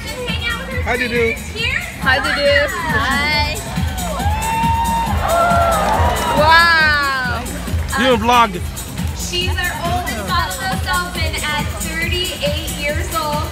Hi, you Do Hi, you Do Hi. Wow. You're vlogging. She's our oldest bottlenose dolphin at 38 years old.